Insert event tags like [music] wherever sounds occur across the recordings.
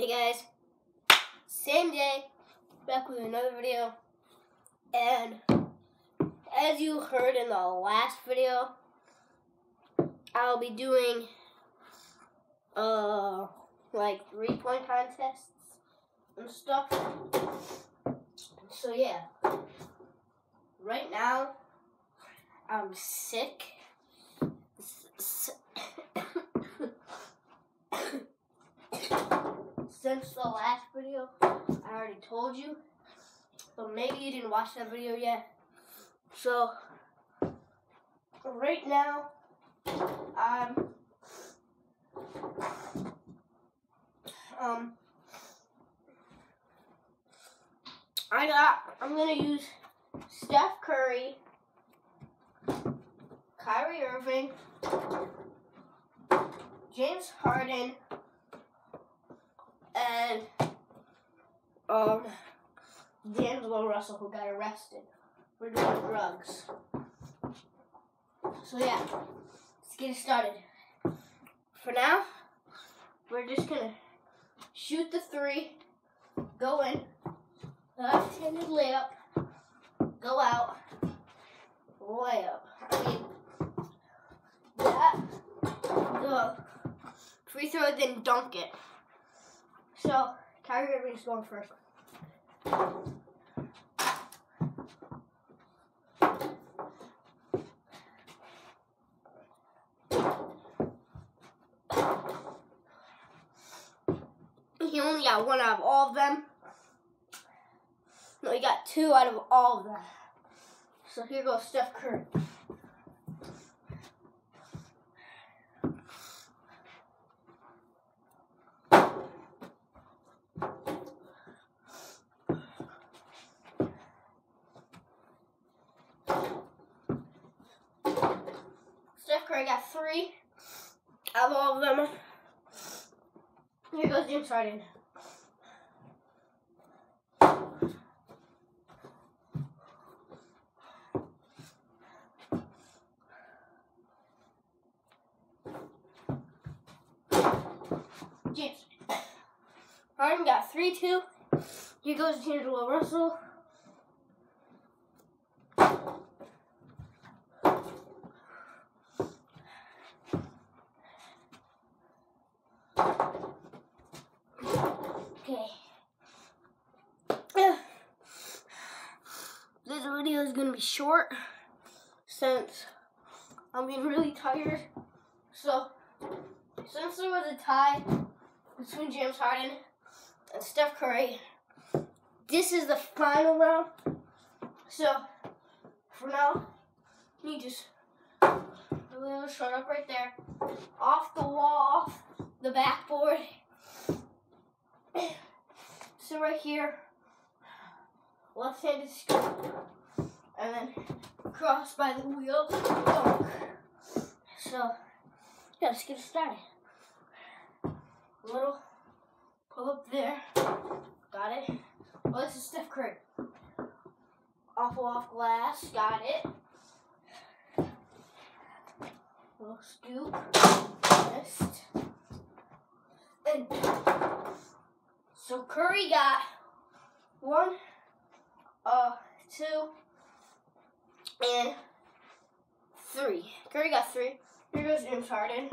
Hey guys, same day, back with another video, and as you heard in the last video, I'll be doing, uh, like three point contests and stuff. So yeah, right now, I'm sick. Since the last video, I already told you, but maybe you didn't watch that video yet. So, right now, I'm, um, I got, I'm gonna use Steph Curry, Kyrie Irving, James Harden, and um, D'Angelo Russell, who got arrested for doing drugs. So yeah, let's get it started. For now, we're just gonna shoot the three, go in, left-handed layup, go out, layup. I mean, that, the free throw, then dunk it. So, Kyrie Irving's going first. He only got one out of all of them. No, he got two out of all of them. So here goes Steph Curry. Curry got three out of all of them. Here goes James Harden. James Harden got three, two. Here goes D'Angelo Russell. Okay. This video is gonna be short since I'm getting really tired. So, since there was a tie between James Harden and Steph Curry, this is the final round. So, for now, you just little shut up right there, off the wall, off the backboard. [clears throat] So right here, left-handed scoop, and then cross by the wheel. So, yeah, let's get started. Little pull up there, got it. Oh, this is Steph Curry. Off off glass, got it. Little scoop, wrist, and so Curry got one, uh, two, and three. Curry got three. Here goes James Harden.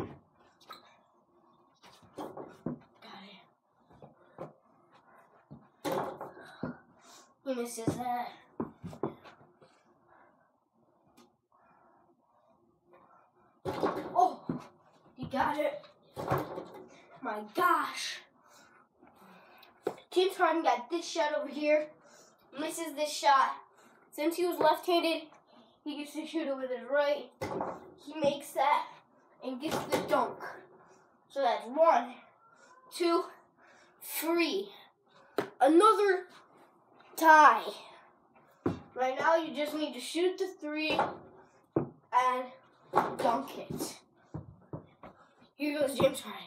Got it. He misses that. Oh, he got it. My gosh. James Harden got this shot over here, misses this shot. Since he was left-handed, he gets to shoot it with his right. He makes that and gets the dunk. So that's one, two, three. Another tie. Right now, you just need to shoot the three and dunk it. Here goes James Harden.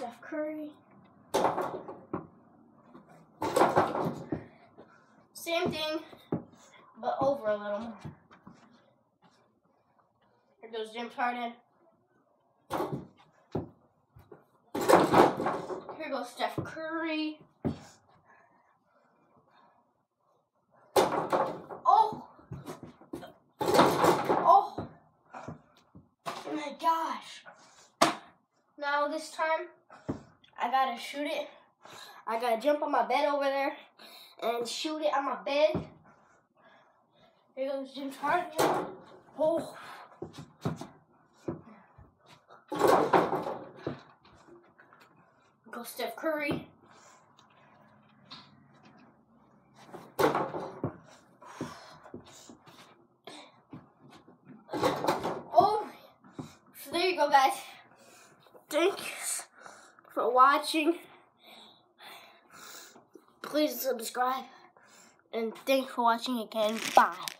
Steph Curry. Same thing. but over a little more. Here goes James Harden. Here goes Steph Curry. Oh! Oh! Oh my gosh. Now this time, I gotta shoot it. I gotta jump on my bed over there and shoot it on my bed. Here goes James Harden. Oh. Go Steph Curry. Oh, so there you go, guys. Thanks for watching. Please subscribe. And thanks for watching again. Bye.